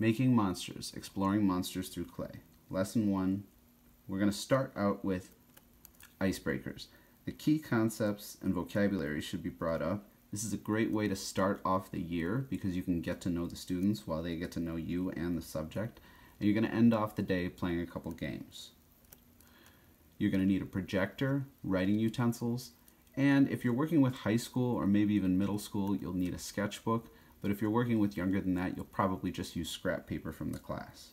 Making Monsters, Exploring Monsters Through Clay. Lesson 1, we're going to start out with icebreakers. The key concepts and vocabulary should be brought up. This is a great way to start off the year because you can get to know the students while they get to know you and the subject. And you're going to end off the day playing a couple games. You're going to need a projector, writing utensils, and if you're working with high school or maybe even middle school, you'll need a sketchbook but if you're working with younger than that, you'll probably just use scrap paper from the class.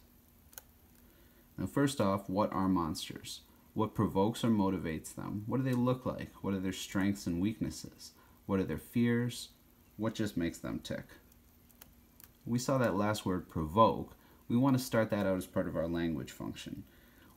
Now first off, what are monsters? What provokes or motivates them? What do they look like? What are their strengths and weaknesses? What are their fears? What just makes them tick? We saw that last word, provoke. We want to start that out as part of our language function.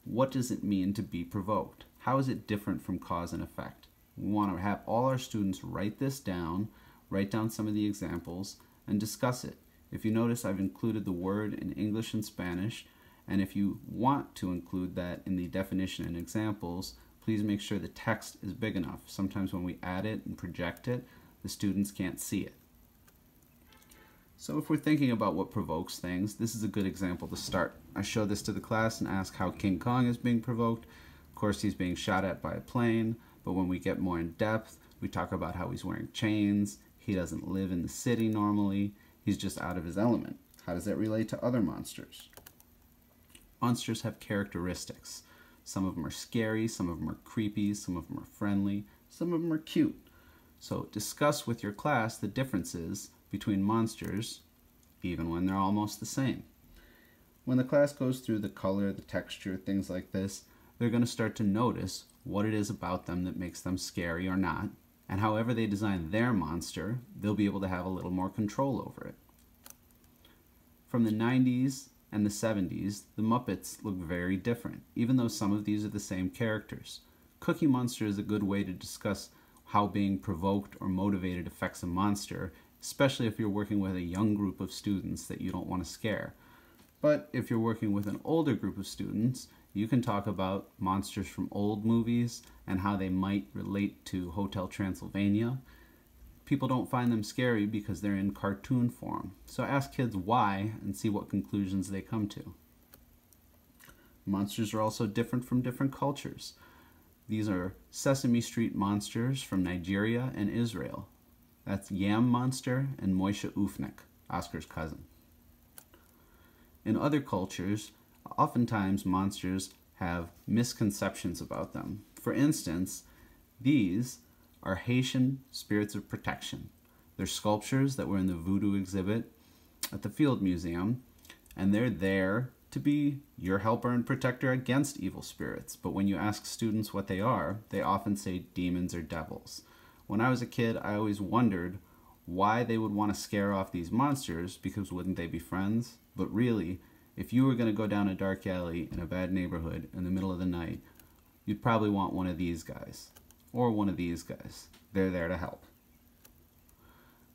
What does it mean to be provoked? How is it different from cause and effect? We want to have all our students write this down, write down some of the examples, and discuss it. If you notice, I've included the word in English and Spanish, and if you want to include that in the definition and examples, please make sure the text is big enough. Sometimes when we add it and project it, the students can't see it. So if we're thinking about what provokes things, this is a good example to start. I show this to the class and ask how King Kong is being provoked. Of course, he's being shot at by a plane, but when we get more in depth, we talk about how he's wearing chains, he doesn't live in the city normally. He's just out of his element. How does that relate to other monsters? Monsters have characteristics. Some of them are scary, some of them are creepy, some of them are friendly, some of them are cute. So discuss with your class the differences between monsters, even when they're almost the same. When the class goes through the color, the texture, things like this, they're going to start to notice what it is about them that makes them scary or not, and however they design their monster, they'll be able to have a little more control over it. From the 90s and the 70s, the Muppets look very different, even though some of these are the same characters. Cookie Monster is a good way to discuss how being provoked or motivated affects a monster, especially if you're working with a young group of students that you don't want to scare. But if you're working with an older group of students, you can talk about monsters from old movies and how they might relate to Hotel Transylvania. People don't find them scary because they're in cartoon form. So ask kids why and see what conclusions they come to. Monsters are also different from different cultures. These are Sesame Street monsters from Nigeria and Israel. That's Yam Monster and Moishe Oofnik, Oscar's cousin. In other cultures, oftentimes monsters have misconceptions about them. For instance, these are Haitian spirits of protection. They're sculptures that were in the voodoo exhibit at the Field Museum, and they're there to be your helper and protector against evil spirits. But when you ask students what they are, they often say demons or devils. When I was a kid, I always wondered why they would want to scare off these monsters because wouldn't they be friends? But really, if you were going to go down a dark alley in a bad neighborhood in the middle of the night, you'd probably want one of these guys or one of these guys. They're there to help.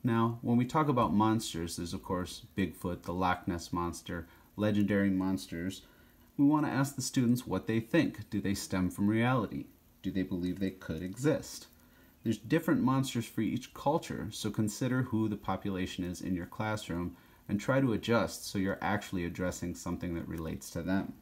Now, when we talk about monsters, there's of course Bigfoot, the Loch Ness Monster, legendary monsters. We want to ask the students what they think. Do they stem from reality? Do they believe they could exist? There's different monsters for each culture, so consider who the population is in your classroom and try to adjust so you're actually addressing something that relates to them.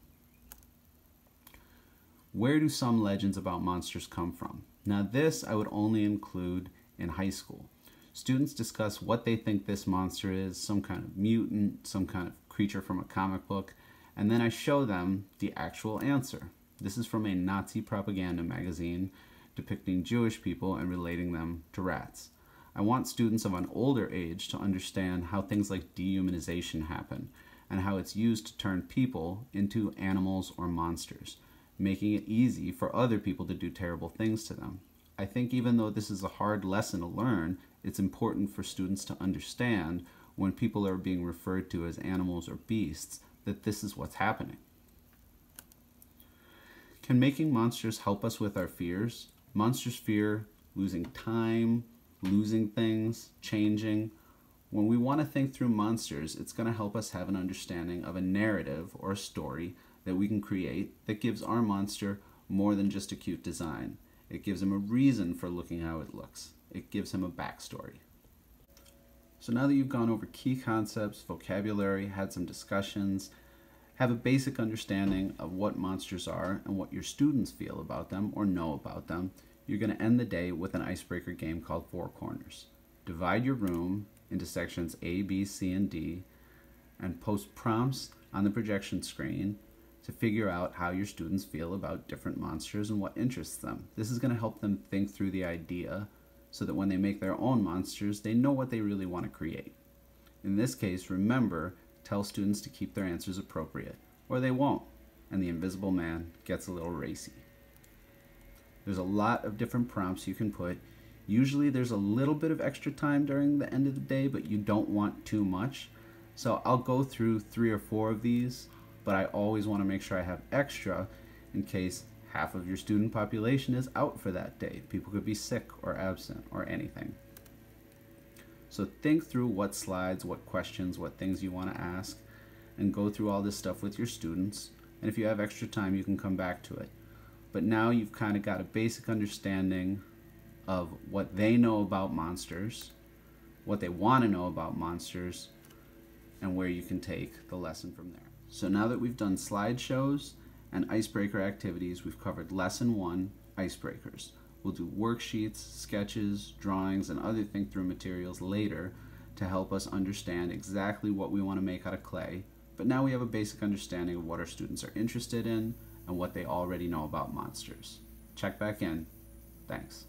Where do some legends about monsters come from? Now this I would only include in high school. Students discuss what they think this monster is, some kind of mutant, some kind of creature from a comic book, and then I show them the actual answer. This is from a Nazi propaganda magazine depicting Jewish people and relating them to rats. I want students of an older age to understand how things like dehumanization happen and how it's used to turn people into animals or monsters, making it easy for other people to do terrible things to them. I think even though this is a hard lesson to learn, it's important for students to understand when people are being referred to as animals or beasts that this is what's happening. Can making monsters help us with our fears? Monsters fear losing time, losing things, changing. When we want to think through monsters, it's going to help us have an understanding of a narrative or a story that we can create that gives our monster more than just a cute design. It gives him a reason for looking how it looks. It gives him a backstory. So now that you've gone over key concepts, vocabulary, had some discussions, have a basic understanding of what monsters are and what your students feel about them or know about them, you're going to end the day with an icebreaker game called Four Corners. Divide your room into sections A, B, C, and D and post prompts on the projection screen to figure out how your students feel about different monsters and what interests them. This is going to help them think through the idea so that when they make their own monsters, they know what they really want to create. In this case, remember, tell students to keep their answers appropriate, or they won't, and the invisible man gets a little racy. There's a lot of different prompts you can put. Usually there's a little bit of extra time during the end of the day, but you don't want too much. So I'll go through three or four of these, but I always want to make sure I have extra in case half of your student population is out for that day. People could be sick or absent or anything. So think through what slides, what questions, what things you want to ask, and go through all this stuff with your students. And if you have extra time, you can come back to it. But now you've kind of got a basic understanding of what they know about monsters, what they want to know about monsters, and where you can take the lesson from there. So now that we've done slideshows and icebreaker activities, we've covered lesson one, icebreakers. We'll do worksheets, sketches, drawings, and other think through materials later to help us understand exactly what we want to make out of clay. But now we have a basic understanding of what our students are interested in and what they already know about monsters. Check back in. Thanks.